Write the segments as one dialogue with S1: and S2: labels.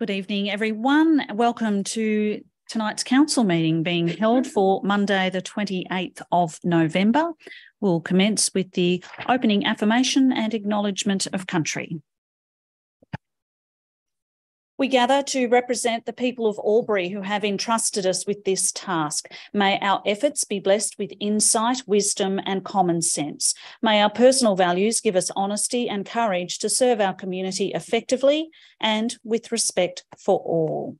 S1: Good evening, everyone. Welcome to tonight's council meeting being held for Monday, the 28th of November. We'll commence with the opening affirmation and acknowledgement of country. We gather to represent the people of Albury who have entrusted us with this task. May our efforts be blessed with insight, wisdom, and common sense. May our personal values give us honesty and courage to serve our community effectively and with respect for all.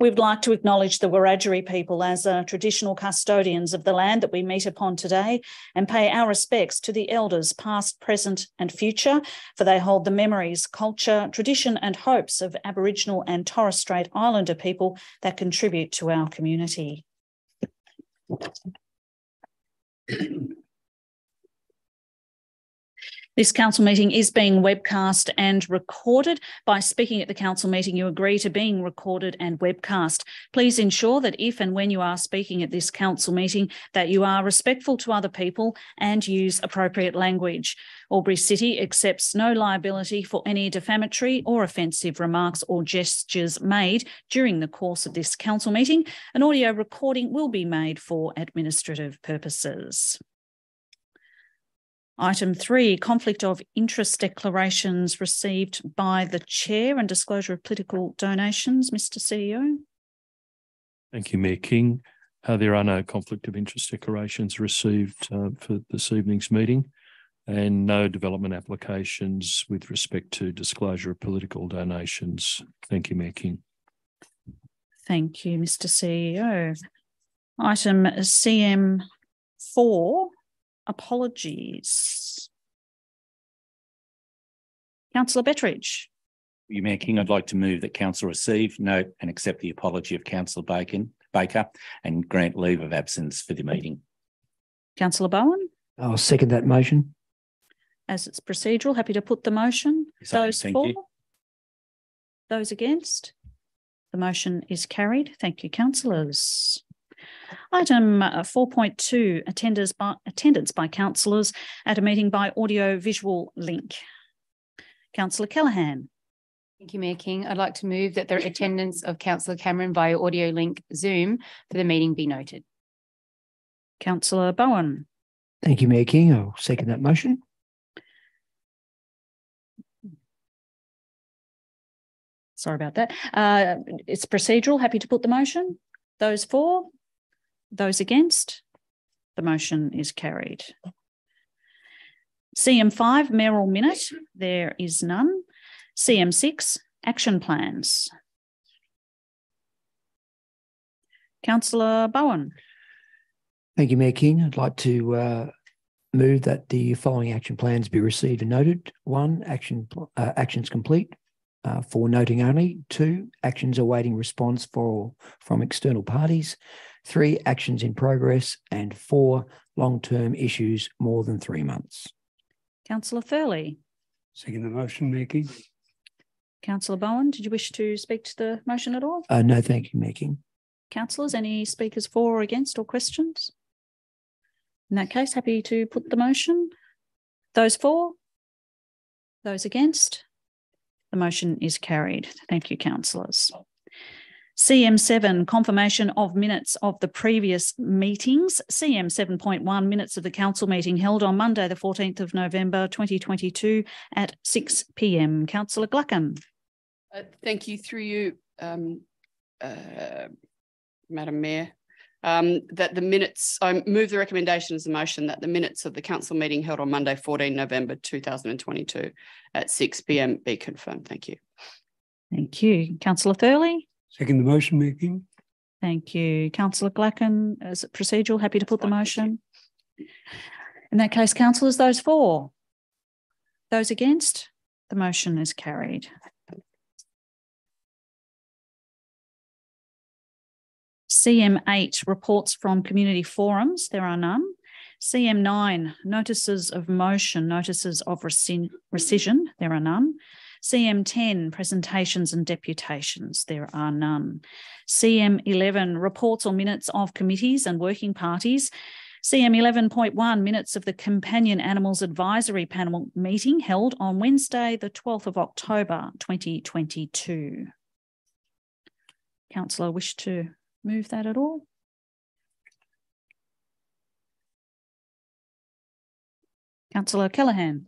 S1: We would like to acknowledge the Wiradjuri people as uh, traditional custodians of the land that we meet upon today and pay our respects to the elders, past, present, and future, for they hold the memories, culture, tradition, and hopes of Aboriginal and Torres Strait Islander people that contribute to our community. This council meeting is being webcast and recorded. By speaking at the council meeting, you agree to being recorded and webcast. Please ensure that if and when you are speaking at this council meeting, that you are respectful to other people and use appropriate language. Albury City accepts no liability for any defamatory or offensive remarks or gestures made during the course of this council meeting. An audio recording will be made for administrative purposes. Item three, conflict of interest declarations received by the chair and disclosure of political donations. Mr CEO.
S2: Thank you, Mayor King. Uh, there are no conflict of interest declarations received uh, for this evening's meeting and no development applications with respect to disclosure of political donations. Thank you, Mayor King.
S1: Thank you, Mr CEO. Item CM4, apologies. Councillor Bettridge.
S3: You, Mayor King, I'd like to move that Council receive, note and accept the apology of Councillor Bacon, Baker and grant leave of absence for the meeting.
S1: Councillor Bowen.
S4: I'll second that motion.
S1: As it's procedural, happy to put the motion.
S3: Yes,
S1: Those
S3: thank
S1: for?
S3: you.
S1: Those against? The motion is carried. Thank you, councillors. Item uh, 4.2, attendance by, attendance by councillors at a meeting by audio visual link. Councillor Callaghan.
S5: Thank you, Mayor King. I'd like to move that the attendance of Councillor Cameron via audio link Zoom for the meeting be noted.
S1: Councillor Bowen.
S4: Thank you, Mayor King. I'll second that motion.
S1: Sorry about that. Uh, it's procedural. Happy to put the motion. Those for? Those against? The motion is carried. CM5, mayoral minute. There is none. CM6, action plans. Councillor Bowen.
S4: Thank you, Mayor King. I'd like to uh, move that the following action plans be received and noted. One, action uh, actions complete uh, for noting only. Two, actions awaiting response for from external parties. Three, actions in progress. And four, long-term issues more than three months.
S1: Councillor Thurley.
S6: Second the motion, Mayor King.
S1: Councillor Bowen, did you wish to speak to the motion at all?
S4: Uh, no, thank you, Mayor King.
S1: Councillors, any speakers for or against or questions? In that case, happy to put the motion. Those for? Those against? The motion is carried. Thank you, councillors. CM7, confirmation of minutes of the previous meetings. CM 7.1, minutes of the council meeting held on Monday, the 14th of November 2022 at 6 pm. Councillor Glachan.
S7: Uh, Thank you through you, um, uh, Madam Mayor. Um, that the minutes, I move the recommendation as a motion that the minutes of the council meeting held on Monday, 14 November 2022 at 6 PM be confirmed. Thank you.
S1: Thank you. Councillor Thurley.
S6: Second the motion, Mayor King.
S1: Thank you. Councillor Glachan, is it procedural? Happy to put the
S7: fine, thank you.
S1: motion? In that case, councillors, those for? Those against? The motion is carried. CM eight, reports from community forums. There are none. CM nine, notices of motion, notices of rescind- rescission. There are none. CM 10, presentations and deputations. There are none. CM 11, reports or minutes of committees and working parties. CM 11.1 minutes of the Companion Animals Advisory Panel meeting held on Wednesday, the 12th of October 2022. Councillor, wish to move that at all? Councillor Callaghan.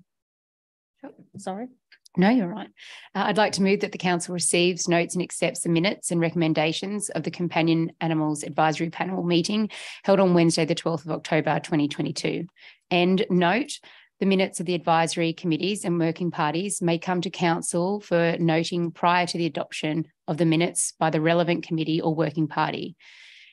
S1: Sorry.
S5: No, you're right. Uh, I'd like to move that the council receives, notes and accepts the minutes and recommendations of the Companion Animals Advisory Panel meeting held on Wednesday, the 12th of October, 2022. And note, the minutes of the advisory committees and working parties may come to council for noting prior to the adoption of the minutes by the relevant committee or working party.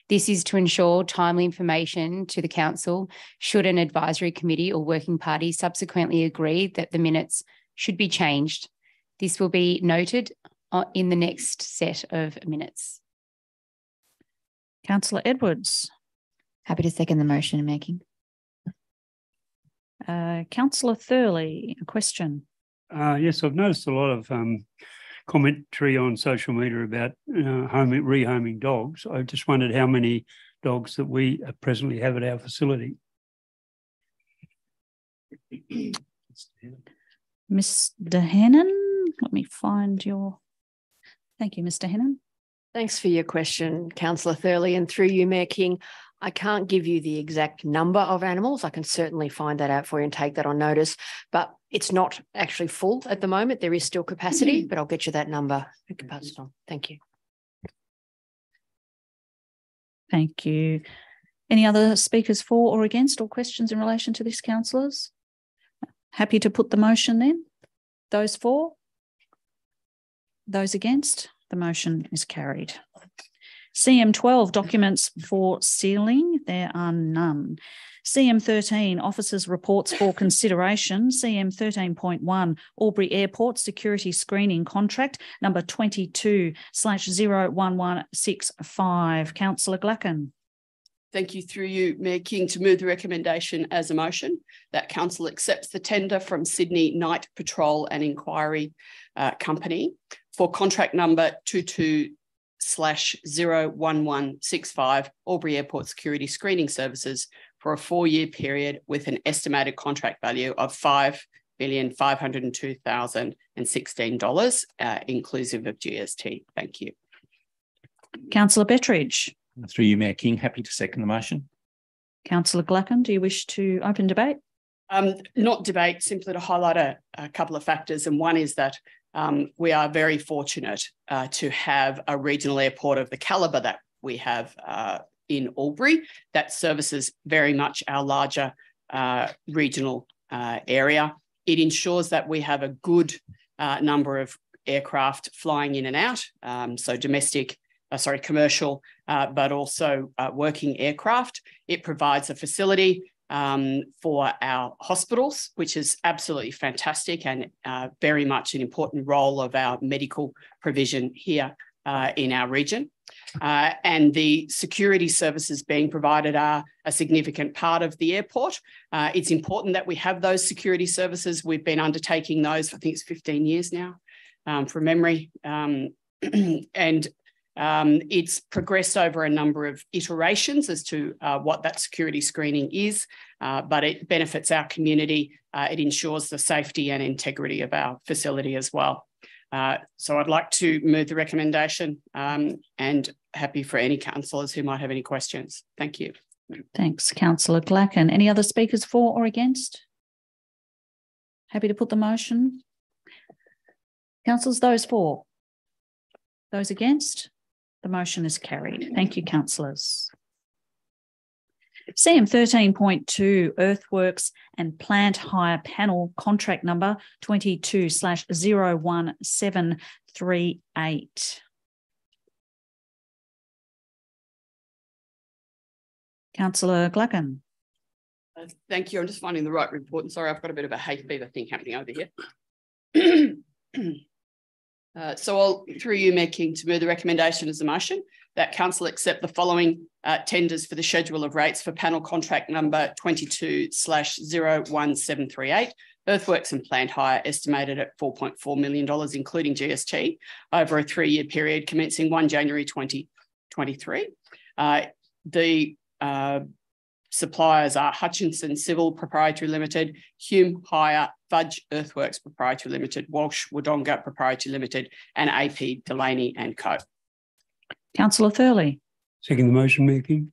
S5: This is to ensure timely information to the council should an advisory committee or working party subsequently agree that the minutes should be changed. This will be noted uh, in the next set of minutes.
S1: Councillor Edwards.
S8: Happy to second the motion Mayor King.
S1: Uh, Councillor Thurley, a question.
S6: Uh, yes, I've noticed a lot of um, commentary on social media about uh, home, rehoming dogs. I just wondered how many dogs that we presently have at our facility.
S1: Mr. Hannon, let me find your. Thank you, Mr. Hannon.
S9: Thanks for your question, Councillor Thurley, and through you, Mayor King. I can't give you the exact number of animals. I can certainly find that out for you and take that on notice, but it's not actually full at the moment. There is still capacity, mm-hmm. but I'll get you that number. I can pass it on. Thank you.
S1: Thank you. Any other speakers for or against or questions in relation to this, councillors? Happy to put the motion then? Those for? Those against? The motion is carried. CM12 documents for sealing, there are none. CM13 officers reports for consideration. CM 13.1 Albury Airport security screening contract number 22 slash 01165. Councillor Glachan.
S7: Thank you through you, Mayor King, to move the recommendation as a motion that council accepts the tender from Sydney Night Patrol and Inquiry uh, Company for contract number 22 slash 01165 Albury Airport Security Screening Services for a four-year period with an estimated contract value of five billion five hundred and two thousand and sixteen dollars, uh, inclusive of GST. Thank you.
S1: Councillor Bettridge.
S3: Through you, Mayor King, happy to second the motion.
S1: Councillor Glachan, do you wish to open debate?
S7: Um, not debate, simply to highlight a, a, couple of factors. And one is that um, we are very fortunate uh, to have a regional airport of the calibre that we have uh, in Albury that services very much our larger uh, regional uh, area. It ensures that we have a good uh, number of aircraft flying in and out, um, so domestic, uh, sorry, commercial, but also working aircraft. It provides a facility um, for our hospitals, which is absolutely fantastic and uh, very much an important role of our medical provision here uh, in our region. Uh, and the security services being provided are a significant part of the airport. Uh, it's important that we have those security services. We've been undertaking those, I think it's 15 years now um, from memory. Um, and um, it's progressed over a number of iterations as to uh, what that security screening is, uh, but it benefits our community. Uh, it ensures the safety and integrity of our facility as well. Uh, so I'd like to move the recommendation um, and happy for any councillors who might have any questions. Thank you.
S1: Thanks, Councillor Glachan. Any other speakers for or against? Happy to put the motion. Councillors, those for? Those against? The motion is carried. Thank you, councillors. CM 13.2 Earthworks and Plant Hire Panel Contract Number 22 slash 01738. Councillor Glachan.
S7: Uh, thank you. I'm just finding the right report. And sorry, I've got a bit of a hay fever thing happening over here. Uh, so I'll, through you, Mayor King, to move the recommendation as a motion that council accept the following uh, tenders for the schedule of rates for panel contract number 22 slash 01738, earthworks and plant hire estimated at $4.4 million, including GST, over a three-year period commencing 1 January 2023. Uh, the uh, suppliers are Hutchinson Civil Proprietary Limited, Hume Hire, Fudge Earthworks Proprietary Limited, Walsh Wodonga Proprietary Limited, and AP Delaney and Co.
S1: Councillor Thurley.
S6: Second the motion, Mayor King.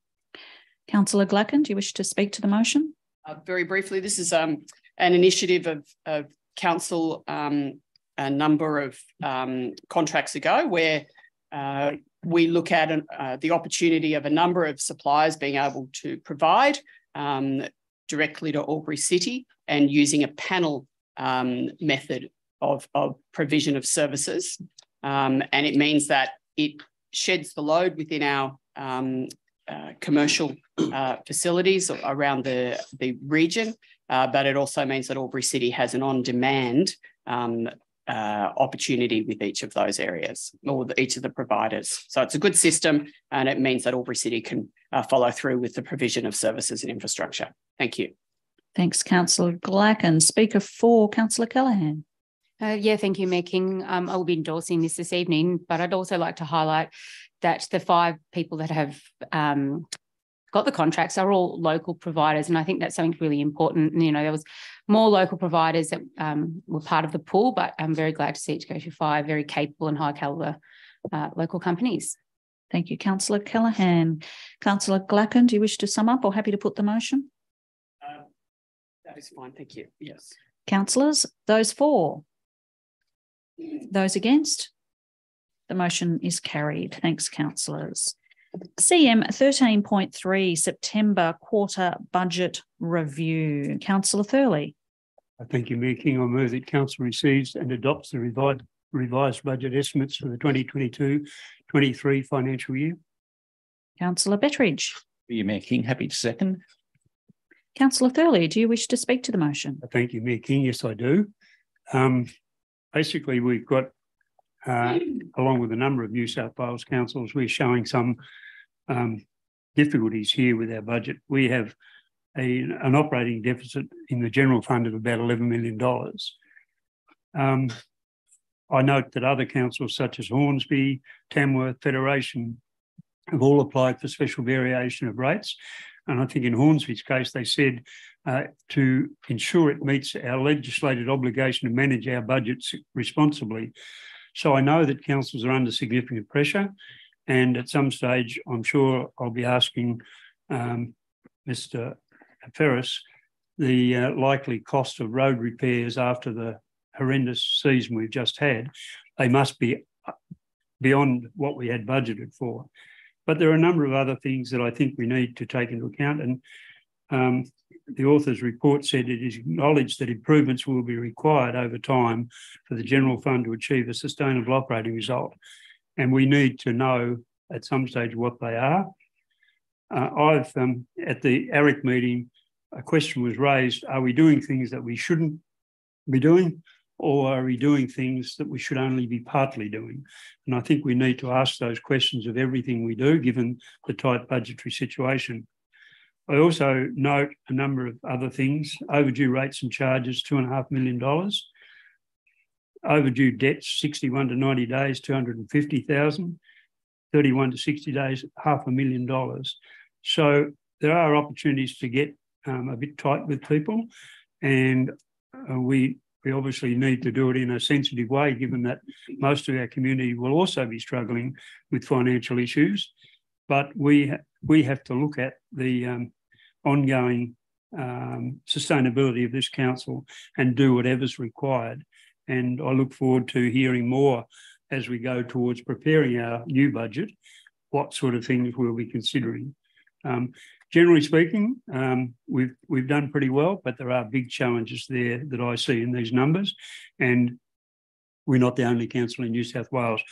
S1: Councillor Glachan, do you wish to speak to the motion?
S7: Uh, very briefly, this is um, an initiative of, of council um, a number of um, contracts ago where uh, we look at uh, the opportunity of a number of suppliers being able to provide um, directly to Albury City and using a panel um, method of, of, provision of services. Um, and it means that it sheds the load within our um, uh, commercial uh, facilities around the, the region, uh, but it also means that Albury City has an on-demand um, uh, opportunity with each of those areas or the, each of the providers. So it's a good system and it means that Albury City can uh, follow through with the provision of services and infrastructure. Thank you.
S1: Thanks, Councillor Glachan. Speaker four, Councillor Callaghan.
S5: Uh, yeah, thank you, Mayor King. Um, I will be endorsing this this evening, but I'd also like to highlight that the five people that have um, got the contracts are all local providers. And I think that's something really important. You know, there was more local providers that um, were part of the pool, but I'm very glad to see it go to five very capable and high caliber uh, local companies.
S1: Thank you, Councillor Callaghan. Councillor Glachan, do you wish to sum up or happy to put the motion?
S7: Uh, that is fine. Thank you. Yes.
S1: Councillors, those for? Those against? The motion is carried. Thanks, councillors. CM 13.3 September quarter budget review. Councillor Thurley.
S6: Thank you, Mayor King. I move that Council receives and adopts the revised, revised budget estimates for the 2022-23 financial year.
S1: Councillor Betteridge.
S3: You, Mayor King. Happy to second.
S1: Councillor Thurley, do you wish to speak to the motion?
S6: Thank you, Mayor King. Yes, I do. Um, basically, we've got uh, along with a number of New South Wales councils, we're showing some um, difficulties here with our budget. We have a, an operating deficit in the general fund of about $11 million. Um, I note that other councils such as Hornsby, Tamworth, Federation have all applied for special variation of rates. And I think in Hornsby's case, they said uh, to ensure it meets our legislated obligation to manage our budgets responsibly. So I know that councils are under significant pressure. And at some stage, I'm sure I'll be asking um, Mr. Ferris the uh, likely cost of road repairs after the horrendous season we've just had. They must be beyond what we had budgeted for. But there are a number of other things that I think we need to take into account. And um, the author's report said it is acknowledged that improvements will be required over time for the general fund to achieve a sustainable operating result and we need to know at some stage what they are. Uh, I've um, at the ARIC meeting, a question was raised: Are we doing things that we shouldn't be doing, or are we doing things that we should only be partly doing? And I think we need to ask those questions of everything we do, given the tight budgetary situation. I also note a number of other things: overdue rates and charges, two and a half million dollars overdue debts 61 to 90 days 250,000 31 to 60 days half a million dollars. So there are opportunities to get um, a bit tight with people and uh, we we obviously need to do it in a sensitive way given that most of our community will also be struggling with financial issues. But we we have to look at the um, ongoing um, sustainability of this council and do whatever's required and I look forward to hearing more as we go towards preparing our new budget, what sort of things we'll be considering. Um, generally speaking, um, we've we've done pretty well, but there are big challenges there that I see in these numbers, and we're not the only council in New South Wales.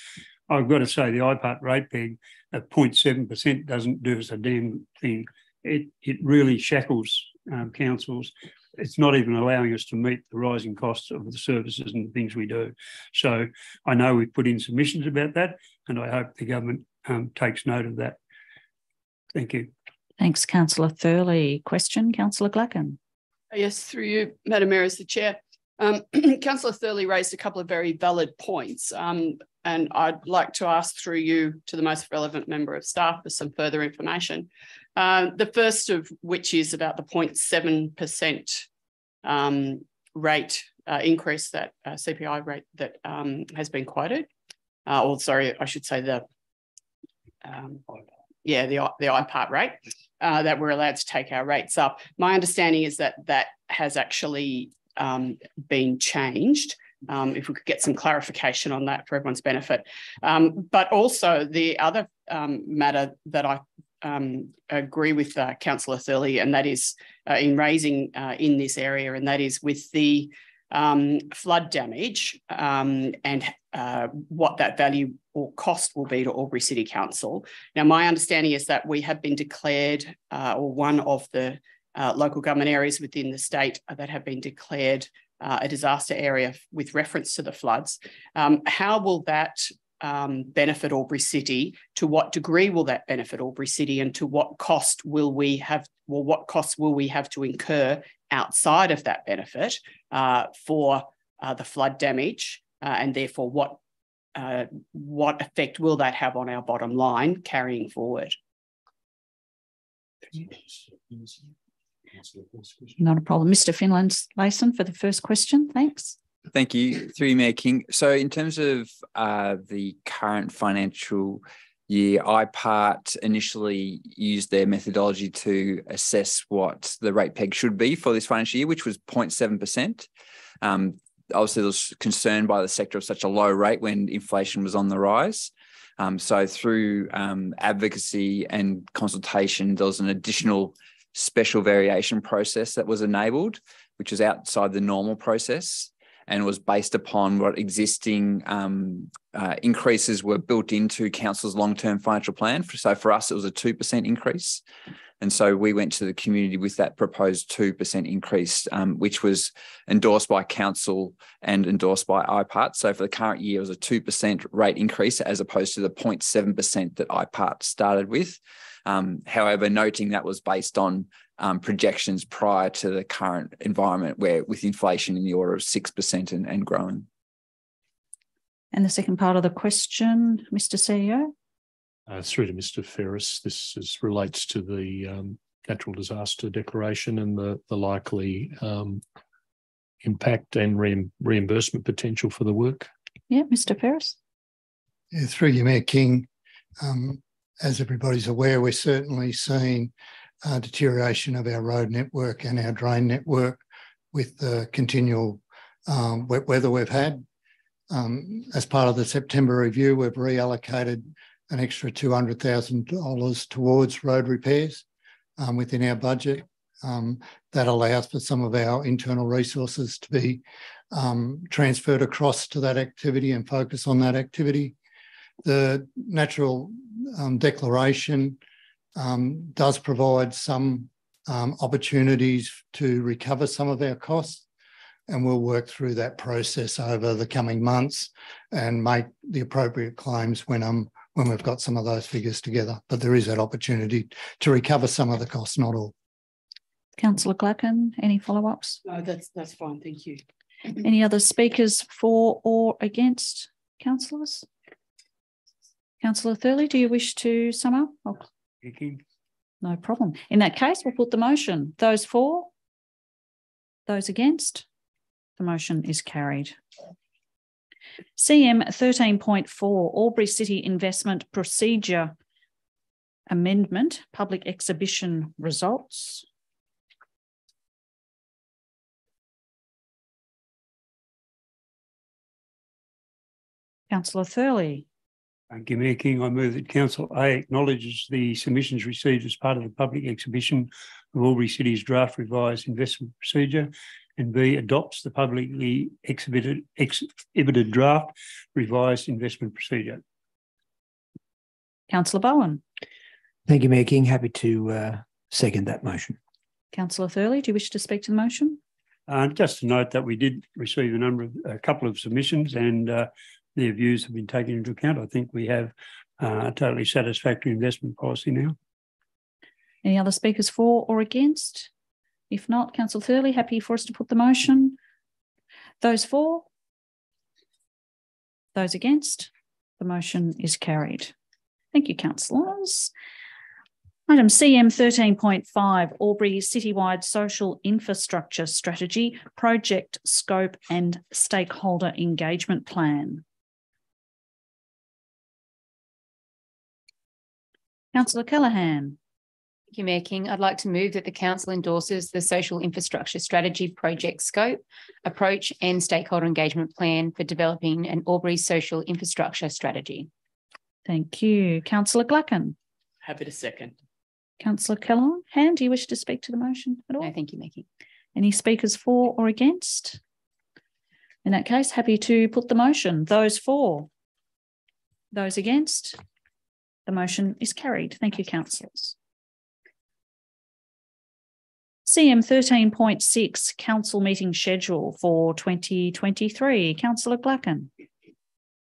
S6: I've got to say the IPART rate peg at 0.7% doesn't do us a damn thing. It it really shackles um, councils it's not even allowing us to meet the rising costs of the services and the things we do. So I know we've put in submissions about that, and I hope the government um, takes note of that. Thank you.
S1: Thanks, Councillor Thurley. Question, Councillor Glachan.
S7: Yes, through you, Madam Mayor, as the chair. Um, Councillor Thurley raised a couple of very valid points, um, and I'd like to ask through you to the most relevant member of staff for some further information. Uh, the first of which is about the 0.7% um, rate uh, increase that uh, CPI rate that um, has been quoted. Uh, or sorry, I should say the um, yeah the the IPART rate uh, that we're allowed to take our rates up. My understanding is that that has actually um, been changed. Um, if we could get some clarification on that for everyone's benefit. Um, but also the other um, matter that I um, agree with uh, Councillor Thurley, and that is uh, in raising uh, in this area, and that is with the um, flood damage um, and uh, what that value or cost will be to Albury City Council. Now, my understanding is that we have been declared, uh, or one of the uh, local government areas within the state that have been declared a disaster area with reference to the floods. Um, how will that um, benefit Albury City? To what degree will that benefit Albury City, and to what cost will we have? Well, what costs will we have to incur outside of that benefit uh, for uh, the flood damage, uh, and therefore what uh, what effect will that have on our bottom line carrying forward?
S1: Not a problem. Mr. Finlayson for the first question. Thanks.
S10: Thank you. Through Mayor King. So, in terms of uh, the current financial year, IPART initially used their methodology to assess what the rate peg should be for this financial year, which was 0.7%. Um, obviously, there was concern by the sector of such a low rate when inflation was on the rise. Um, so, through um, advocacy and consultation, there was an additional special variation process that was enabled, which was outside the normal process and was based upon what existing um, uh, increases were built into council's long-term financial plan. So for us, it was a 2% increase. And so we went to the community with that proposed 2% increase, um, which was endorsed by council and endorsed by IPART. So for the current year, it was a 2% rate increase as opposed to the 0.7% that IPART started with. Um, however, noting that was based on um, projections prior to the current environment where with inflation in the order of 6% and, and growing.
S1: And the second part of the question, Mr. CEO?
S2: Uh, through to Mr. Ferris, this is, relates to the um, natural disaster declaration and the, the likely um, impact and re- reimbursement potential for the work.
S1: Yeah, Mr. Ferris.
S11: Yeah, through you, Mayor King. Um, as everybody's aware, we're certainly seeing uh, deterioration of our road network and our drain network with the continual um, wet weather we've had. Um, as part of the September review, we've reallocated an extra $200,000 towards road repairs um, within our budget. Um, that allows for some of our internal resources to be um, transferred across to that activity and focus on that activity. The natural um, declaration um, does provide some um, opportunities to recover some of our costs. And we'll work through that process over the coming months and make the appropriate claims when um when we've got some of those figures together. But there is that opportunity to recover some of the costs, not all.
S1: Councillor Glachan, any follow-ups?
S7: No, that's that's fine. Thank you.
S1: Any other speakers for or against councillors? Councillor Thurley, do you wish to sum up? No problem. In that case, we'll put the motion. Those for? Those against? The motion is carried. CM 13.4 Albury City Investment Procedure Amendment, Public Exhibition Results. Councillor Thurley.
S6: Thank you, Mayor King. I move that Council A acknowledges the submissions received as part of the public exhibition of Albury City's draft revised investment procedure and B adopts the publicly exhibited, exhibited draft revised investment procedure.
S1: Councillor Bowen.
S4: Thank you, Mayor King. Happy to uh, second that motion.
S1: Councillor Thurley, do you wish to speak to the motion?
S6: Uh, just to note that we did receive a number of a couple of submissions and uh, their views have been taken into account. I think we have uh, a totally satisfactory investment policy now.
S1: Any other speakers for or against? If not, Councillor Thurley, happy for us to put the motion. Those for? Those against? The motion is carried. Thank you, councillors. Item CM thirteen point five, Albury Citywide Social Infrastructure Strategy, Project Scope and Stakeholder Engagement Plan. Councillor Callaghan.
S5: Thank you, Mayor King. I'd like to move that the council endorses the social infrastructure strategy project scope, approach and stakeholder engagement plan for developing an Albury social infrastructure strategy.
S1: Thank you. Councillor Glachan.
S7: Happy to second.
S1: Councillor Callaghan, do you wish to speak to the motion at all?
S5: No, thank you, Mayor King.
S1: Any speakers for or against? In that case, happy to put the motion. Those for? Those against? The motion is carried. Thank you, councillors. CM thirteen point six, council meeting schedule for twenty twenty-three. Councillor Glachan.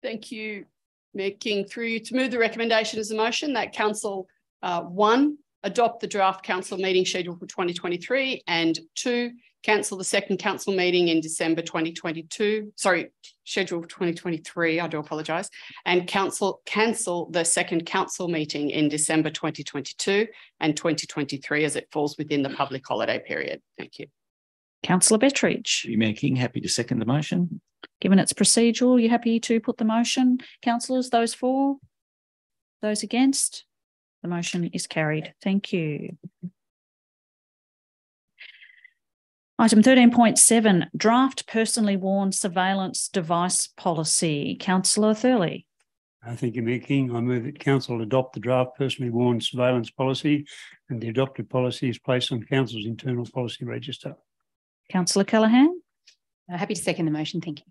S7: Thank you, Mayor King. Through you to move the recommendation as a motion that council uh, one, adopt the draft council meeting schedule for 2023 and two, cancel the second council meeting in December 2022, sorry, schedule 2023, I do apologise, and council cancel the second council meeting in December 2022 and 2023 as it falls within the public holiday period. Thank you.
S1: Councillor Bettridge.
S3: Mayor King, happy to second the motion.
S1: Given it's procedural, you happy to put the motion? Councillors, those for? Those against? The motion is carried. Thank you. Item thirteen point seven, draft personally worn surveillance device policy. Councillor Thurley.
S6: I thank you, Mayor King. I move that council adopt the draft personally worn surveillance policy and the adopted policy is placed on council's internal policy register.
S1: Councillor Callaghan.
S5: Uh, happy to second the motion. Thank you.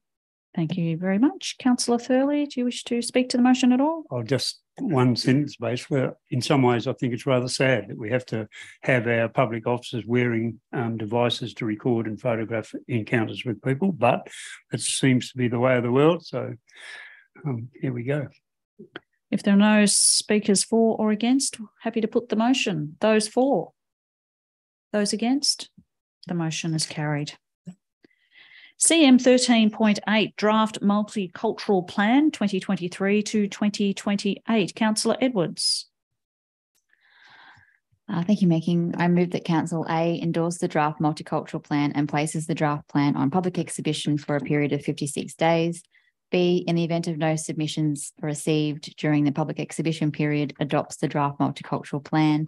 S1: Thank you very much. Councillor Thurley, do you wish to speak to the motion at all?
S6: I'll just one sentence basically. In some ways, I think it's rather sad that we have to have our public officers wearing um, devices to record and photograph encounters with people, but it seems to be the way of the world. So um, here we go.
S1: If there are no speakers for or against, happy to put the motion. Those for? Those against? The motion is carried. CM thirteen point eight, draft multicultural plan twenty twenty-three to twenty twenty-eight. Councillor Edwards.
S8: Uh, thank you, Mayor King. I move that Council A endorse the draft multicultural plan and places the draft plan on public exhibition for a period of fifty-six days. B, in the event of no submissions received during the public exhibition period, adopts the draft multicultural plan.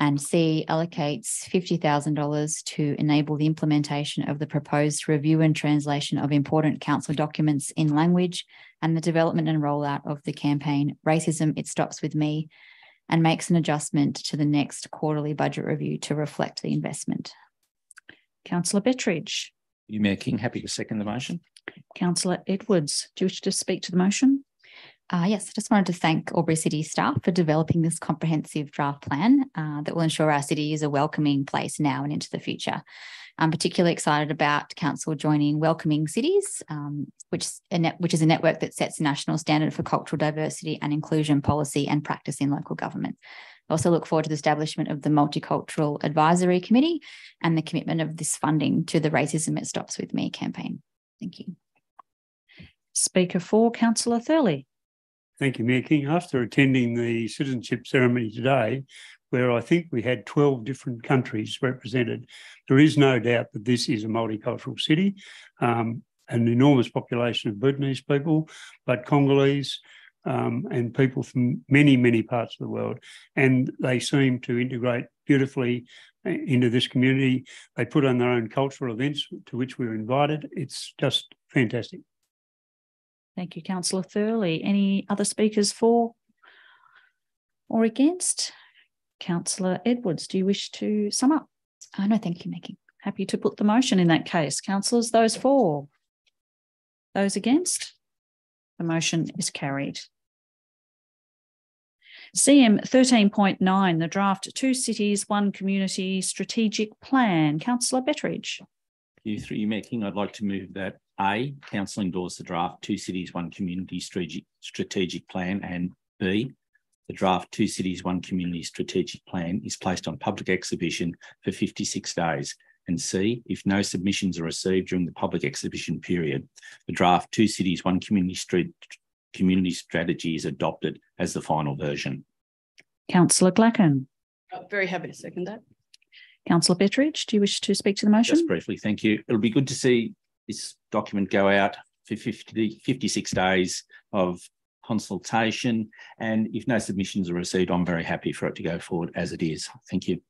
S8: And C allocates $50,000 to enable the implementation of the proposed review and translation of important council documents in language and the development and rollout of the campaign Racism It Stops With Me and makes an adjustment to the next quarterly budget review to reflect the investment.
S1: Councillor Bettridge.
S3: You, Mayor King, happy to second the motion.
S1: Councillor Edwards, do you wish to speak to the motion?
S8: Uh, yes, I just wanted to thank Albury City staff for developing this comprehensive draft plan uh, that will ensure our city is a welcoming place now and into the future. I'm particularly excited about council joining Welcoming Cities, um, which, which is a network that sets a national standard for cultural diversity and inclusion policy and practice in local government. I also look forward to the establishment of the Multicultural Advisory Committee and the commitment of this funding to the Racism It Stops With Me campaign. Thank you.
S1: Speaker for Councillor Thurley.
S6: Thank you, Mayor King. After attending the citizenship ceremony today, where I think we had 12 different countries represented, there is no doubt that this is a multicultural city, um, an enormous population of Bhutanese people, but Congolese, um, and people from many, many parts of the world. And they seem to integrate beautifully uh, into this community. They put on their own cultural events to which we were invited. It's just fantastic.
S1: Thank you, Councillor Thurley. Any other speakers for or against? Councillor Edwards, do you wish to sum up?
S8: Oh, no, thank you, Mickey.
S1: Happy to put the motion in that case. Councillors, those for? Those against? The motion is carried. CM 13.9, the draft Two Cities, One Community Strategic Plan. Councillor Bettridge.
S3: You through you, Mayor I'd like to move that A, Council endorse the draft Two Cities, One Community Strategic, Strategic Plan and B, the draft Two Cities, One Community Strategic Plan is placed on public exhibition for 56 days. And C, if no submissions are received during the public exhibition period, the draft Two Cities, One Community Street community strategy is adopted as the final version.
S1: Councillor Glachan.
S7: Uh, Very happy to second that.
S1: Councillor Betteridge, do you wish to speak to the motion?
S3: Just briefly, thank you. It'll be good to see this document go out for 50, 56 days of consultation. And if no submissions are received, I'm very happy for it to go forward as it is. Thank you.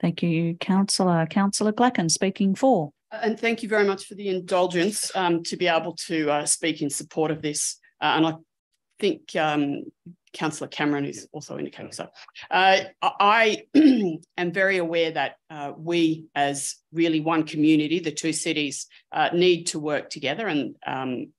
S1: Thank you, councillor. Councillor Glachan speaking for.
S7: Uh, And thank you very much for the indulgence um, to be able to uh, speak in support of this. Uh, and I think um, Councillor Cameron is also indicating so. Uh, I am very aware that uh, we, as really one community, the two cities, uh, need to work together. And um,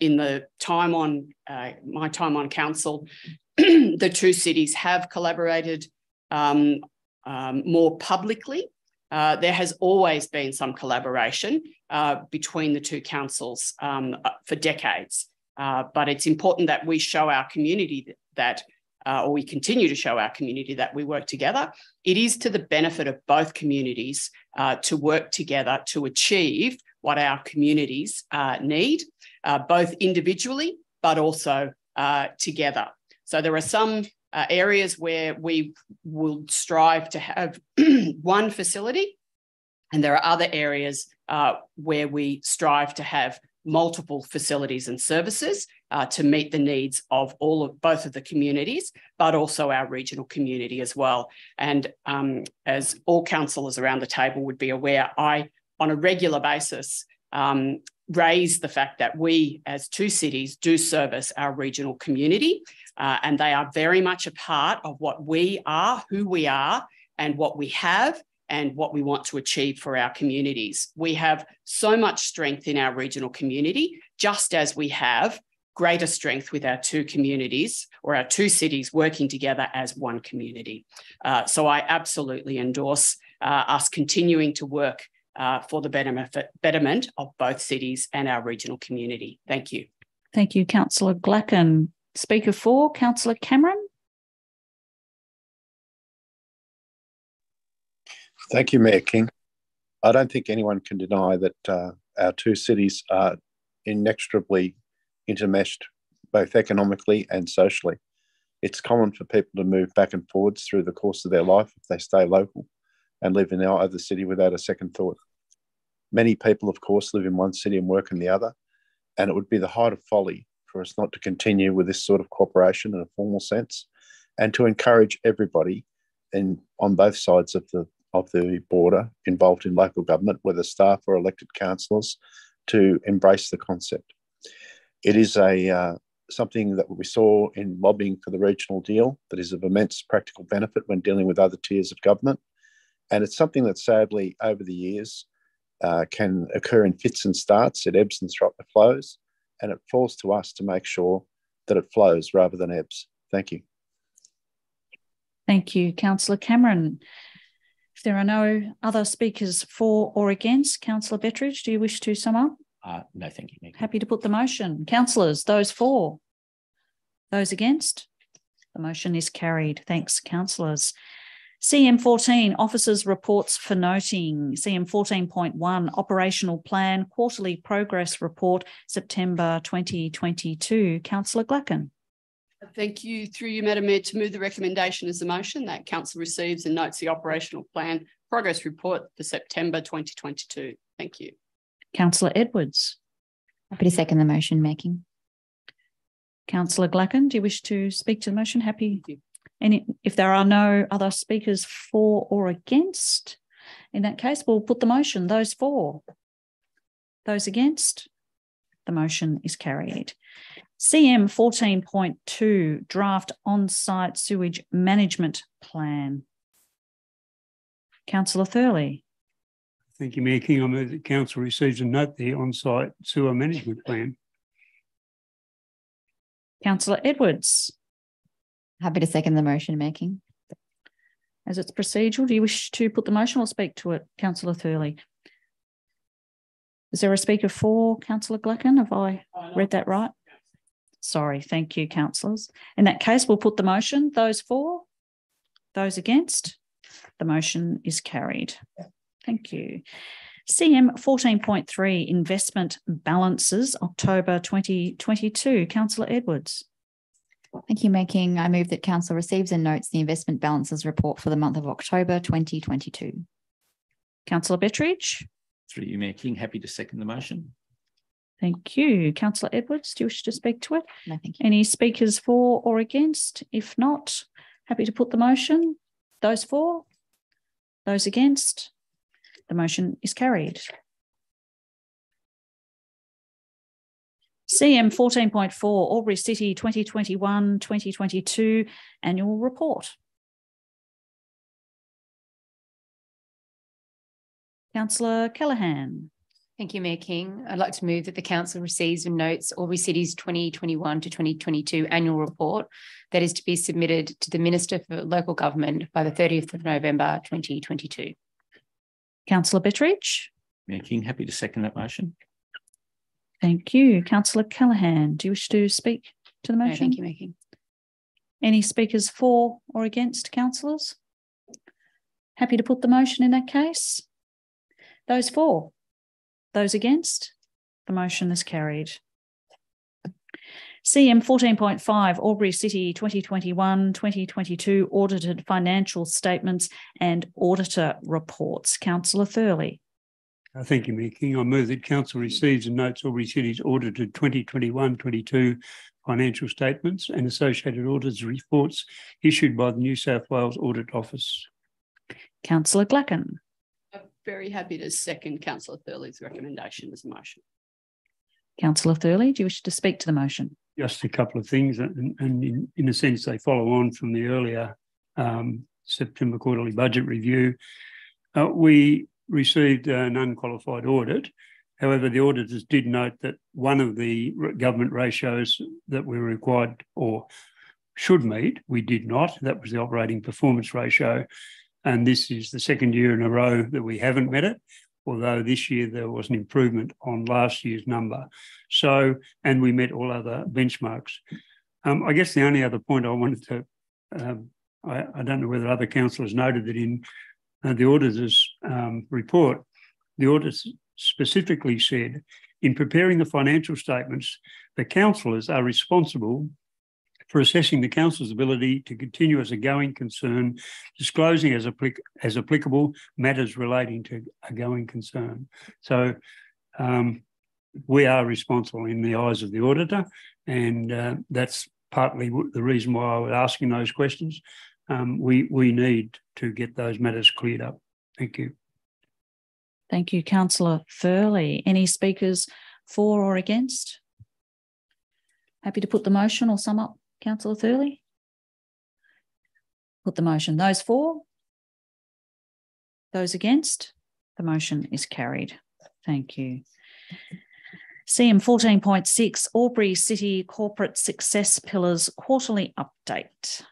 S7: in the time on uh, my time on council, the two cities have collaborated um, um, more publicly uh, there has always been some collaboration uh, between the two councils um, for decades. Uh, but it's important that we show our community that, uh, or we continue to show our community that we work together. It is to the benefit of both communities uh, to work together to achieve what our communities need, both individually, but also together. So there are some uh, areas where we will strive to have one facility, and there are other areas uh, where we strive to have multiple facilities and services uh, to meet the needs of all of both of the communities, but also our regional community as well. And um, as all councillors around the table would be aware, I, on a regular basis, um, raise the fact that we, as two cities, do service our regional community. Uh, and they are very much a part of what we are, who we are, and what we have, and what we want to achieve for our communities. We have so much strength in our regional community, just as we have greater strength with our two communities or our two cities working together as one community. Uh, so I absolutely endorse uh, us continuing to work uh, for the betterment, of both cities and our regional community. Thank you.
S1: Thank you, Councillor Glachan. Speaker for, Councillor Cameron.
S12: Thank you, Mayor King. I don't think anyone can deny that uh, our two cities are inextricably intermeshed, both economically and socially. It's common for people to move back and forwards through the course of their life if they stay local and live in our other city without a second thought. Many people, of course, live in one city and work in the other, and it would be the height of folly for us not to continue with this sort of cooperation in a formal sense and to encourage everybody in, on both sides of the of the border involved in local government, whether staff or elected councillors, to embrace the concept. It is a uh, something that we saw in lobbying for the regional deal that is of immense practical benefit when dealing with other tiers of government. And it's something that sadly over the years uh, can occur in fits and starts, it ebbs and flows, and it falls to us to make sure that it flows rather than ebbs. Thank you.
S1: Thank you, Councillor Cameron. If there are no other speakers for or against, Councillor Betteridge, do you wish to sum up?
S3: Uh, no, thank you.
S1: Happy to put the motion. Councillors, those for? Those against? The motion is carried. Thanks, councillors. CM14, Officers Reports for Noting. CM14.1, Operational Plan, Quarterly Progress Report, September 2022. Councillor Glachan.
S7: Thank you, through you, Madam Mayor, to move the recommendation as a motion that Council receives and notes the operational plan progress report for September 2022. Thank you.
S1: Councillor Edwards.
S8: Happy to second the motion Mayor King.
S1: Councillor Glachan, do you wish to speak to the motion? Happy. Any, if there are no other speakers for or against, in that case, we'll put the motion. Those for, those against, the motion is carried. CM 14.2 Draft On-Site Sewage Management Plan. Councillor Thurley.
S6: Thank you, Mayor King. I move that council receives a note the on-site sewer management plan.
S1: Councillor Edwards.
S8: Happy to second the motion Mayor King.
S1: As it's procedural, do you wish to put the motion or speak to it, Councillor Thurley? Is there a speaker for Councillor Glachan? Have I uh, read that right? Sorry, thank you, councillors. In that case, we'll put the motion. Those for, those against, the motion is carried. Thank you. CM 14.3 Investment Balances, October 2022. Councillor Edwards.
S8: Thank you, Mayor King. I move that council receives and notes the investment balances report for the month of October twenty twenty-two.
S1: Councillor Bettridge.
S3: Through you, Mayor King, happy to second the motion.
S1: Thank you. Councillor Edwards, do you wish to speak to it?
S8: No, thank you.
S1: Any speakers for or against? If not, happy to put the motion. Those for? Those against? The motion is carried. CM fourteen point four, Albury City 2021-2022 annual report. Councillor Callaghan.
S5: Thank you, Mayor King. I'd like to move that the council receives and notes Albury City's twenty twenty-one to twenty twenty-two annual report that is to be submitted to the Minister for Local Government by the thirtieth of November, twenty twenty-two.
S1: Councillor Bettridge.
S3: Mayor King, happy to second that motion.
S1: Thank you. Councillor Callaghan, do you wish to speak to the
S5: No,
S1: motion?
S5: thank you, Mayor King.
S1: Any speakers for or against, councillors? Happy to put the motion in that case? Those for? Those against? The motion is carried. CM fourteen point five, Albury City 2021-2022 audited financial statements and auditor reports. Councillor Thurley.
S6: Uh, Thank you, Mayor King. I move that council receives and notes Albury City's audited 2021-22 financial statements and associated auditors reports issued by the New South Wales Audit Office.
S1: Councillor Glachan.
S7: I'm very happy to second councillor Thurley's recommendation as a motion.
S1: Councillor Thurley, do you wish to speak to the motion?
S6: Just a couple of things, and, and in, in a sense, they follow on from the earlier um, September quarterly budget review. Uh, we received an unqualified audit. However, the auditors did note that one of the government ratios that we were required or should meet, we did not. That was the operating performance ratio. And this is the second year in a row that we haven't met it, although this year there was an improvement on last year's number. So, and we met all other benchmarks. Um, I guess the only other point I wanted to, um, I, I don't know whether other councillors noted that in uh, the auditor's um, report, the auditors specifically said in preparing the financial statements, the councillors are responsible for assessing the council's ability to continue as a going concern, disclosing as, applic- as applicable matters relating to a going concern. So um, we are responsible in the eyes of the auditor, and uh, that's partly the reason why I was asking those questions. Um, we we need to get those matters cleared up. Thank you.
S1: Thank you, councillor Thurley. Any speakers for or against? Happy to put the motion or sum up, councillor Thurley? Put the motion. Those for? Those against? The motion is carried. Thank you. CM fourteen point six, Albury City Corporate Success Pillars Quarterly Update.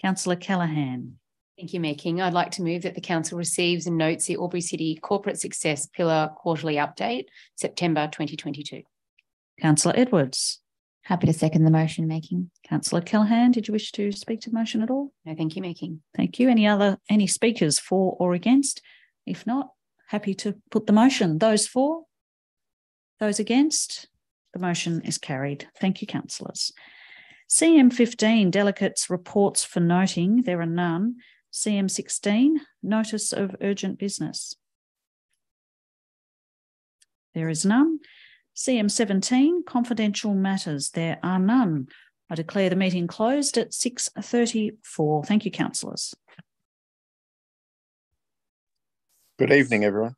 S1: Councillor Callaghan.
S5: Thank you, Mayor King. I'd like to move that the council receives and notes the Albury City Corporate Success Pillar Quarterly Update, September twenty twenty-two.
S1: Councillor Edwards.
S8: Happy to second the motion, Mayor King.
S1: Councillor Callaghan, did you wish to speak to the motion at all?
S5: No, thank you, Mayor King.
S1: Thank you. Any other, any speakers for or against? If not, happy to put the motion. Those for? Those against? The motion is carried. Thank you, councillors. CM fifteen, delegates reports for noting. There are none. CM sixteen, notice of urgent business. There is none. CM seventeen, confidential matters. There are none. I declare the meeting closed at six thirty-four. Thank you, councillors.
S12: Good evening, everyone.